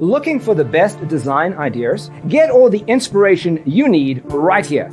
Looking for the best design ideas? Get all the inspiration you need right here.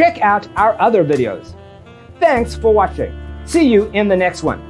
Check out our other videos. Thanks for watching. See you in the next one.